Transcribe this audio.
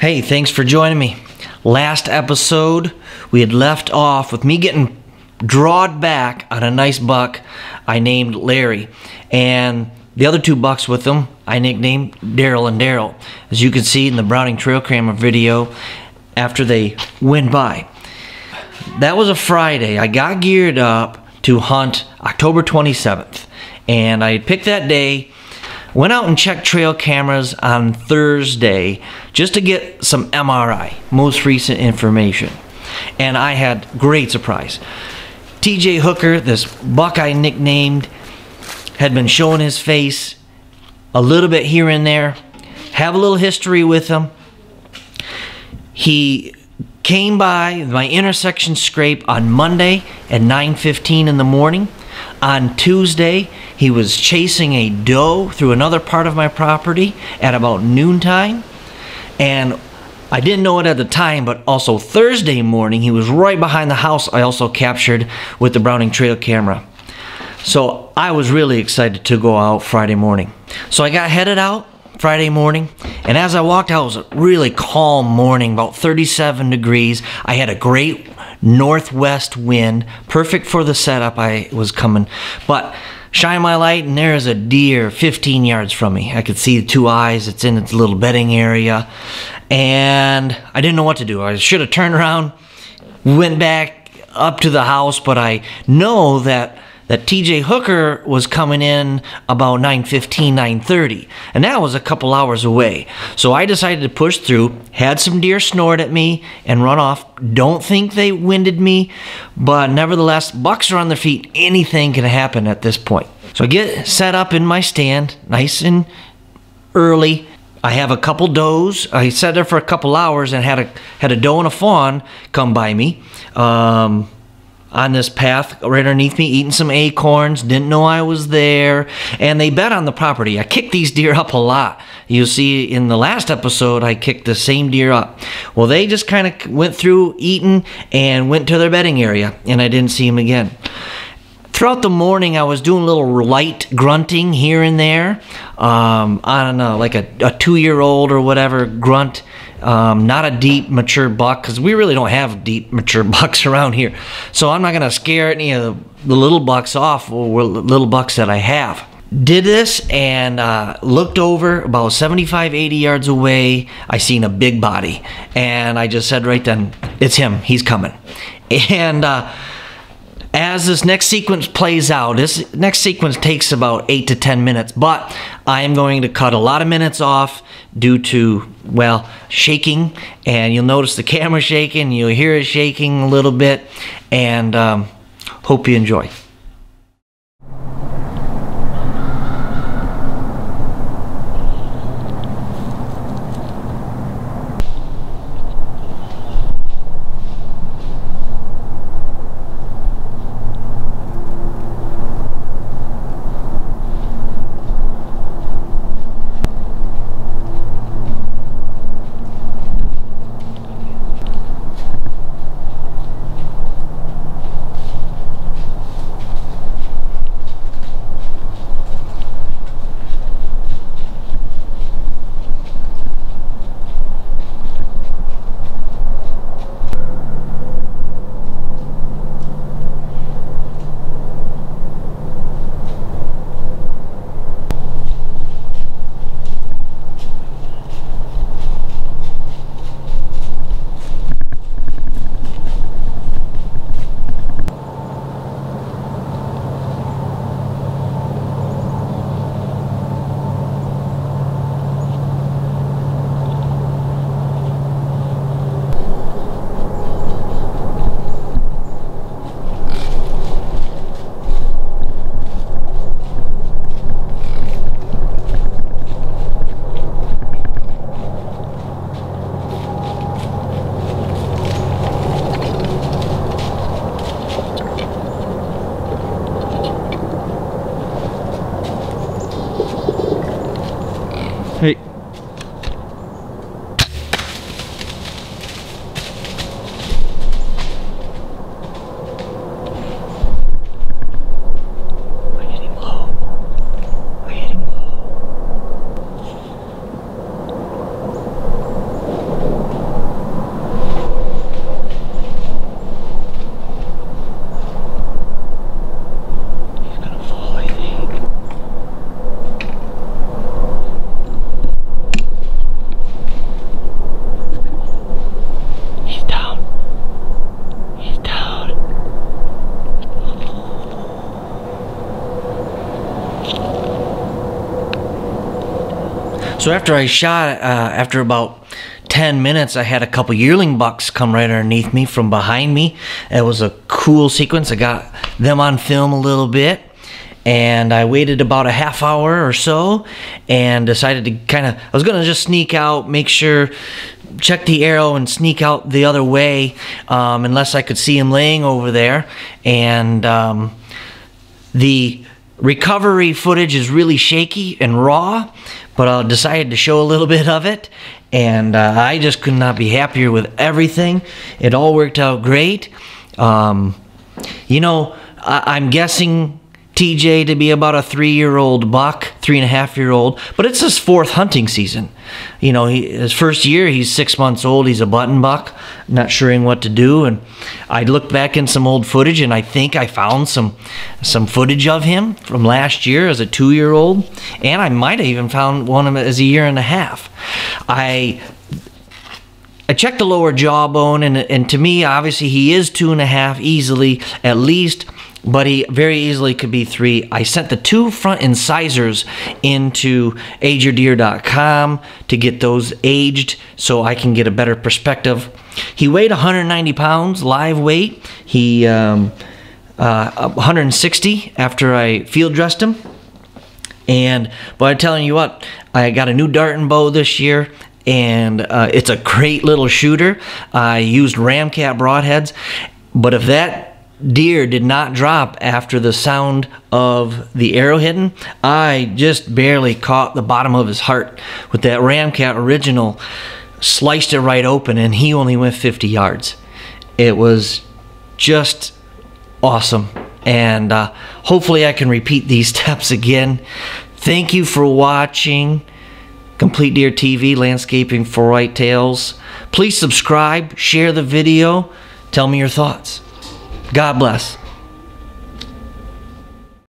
Hey, thanks for joining me. Last episode, we had left off with me getting drawed back on a nice buck I named Larry. And the other two bucks with him, I nicknamed Daryl and Daryl. As you can see in the Browning Trail Camera video after they went by. That was a Friday. I got geared up to hunt October 27th. And I picked that day Went out and checked trail cameras on Thursday just to get some MRI, most recent information. And I had great surprise. TJ Hooker, this buck I nicknamed, had been showing his face a little bit here and there. Have a little history with him. He came by my intersection scrape on Monday at 9:15 in the morning. On Tuesday, he was chasing a doe through another part of my property at about noontime. And I didn't know it at the time, but also Thursday morning, he was right behind the house I also captured with the Browning Trail camera. So I was really excited to go out Friday morning. So I got headed out Friday morning, and as I walked out, it was a really calm morning, about 37 degrees. I had a great northwest wind, perfect for the setup I was coming. But shine my light, and there is a deer 15 yards from me. I could see the two eyes. It's in its little bedding area, and I didn't know what to do. I should have turned around, went back up to the house, but I know that that TJ Hooker was coming in about 9:15, 9:30, and that was a couple hours away. So I decided to push through. Had some deer snort at me and run off. Don't think they winded me, but nevertheless, bucks are on their feet. Anything can happen at this point. So I get set up in my stand, nice and early. I have a couple does. I sat there for a couple hours and had a had a doe and a fawn come by me. Um, on this path right underneath me eating some acorns didn't know i was there and they bet on the property. I kicked these deer up a lot. You see in the last episode i kicked the same deer up. Well they just kind of went through eating and went to their bedding area and i didn't see them again. Throughout the morning i was doing a little light grunting here and there um, on a, like a, a two-year-old or whatever grunt um, not a deep, mature buck because we really don't have deep, mature bucks around here. So I'm not going to scare any of the little bucks off or little bucks that I have. Did this and uh, looked over about 75, 80 yards away. I seen a big body, and I just said right then, "It's him. He's coming." And uh, as this next sequence plays out, this next sequence takes about eight to ten minutes, but I am going to cut a lot of minutes off due to, well, shaking. And you'll notice the camera shaking, you'll hear it shaking a little bit, and um, hope you enjoy. 嘿 So after I shot, uh, after about 10 minutes, I had a couple yearling bucks come right underneath me from behind me. It was a cool sequence. I got them on film a little bit. And I waited about a half hour or so and decided to kind of, I was going to just sneak out, make sure, check the arrow and sneak out the other way um, unless I could see him laying over there. And um, the recovery footage is really shaky and raw, but I decided to show a little bit of it. And uh, I just could not be happier with everything. It all worked out great. Um, you know, I- I'm guessing TJ to be about a three year old buck, three and a half year old, but it's his fourth hunting season. You know, he, his first year, he's six months old, he's a button buck, not sure what to do. And I looked back in some old footage and I think I found some some footage of him from last year as a two year old, and I might have even found one as a year and a half. I I checked the lower jawbone, and, and to me, obviously, he is two and a half easily, at least, but he very easily could be three. I sent the two front incisors into ageyourdeer.com to get those aged so I can get a better perspective. He weighed 190 pounds, live weight. He, um, uh, 160 after I field dressed him. And but I'm telling you what, I got a new Darton bow this year, and uh, it's a great little shooter. I used Ramcat broadheads, but if that deer did not drop after the sound of the arrow hitting, I just barely caught the bottom of his heart with that Ramcat original. Sliced it right open, and he only went 50 yards. It was just awesome. And uh, hopefully, I can repeat these steps again. Thank you for watching Complete Deer TV Landscaping for Whitetails. Please subscribe, share the video, tell me your thoughts. God bless.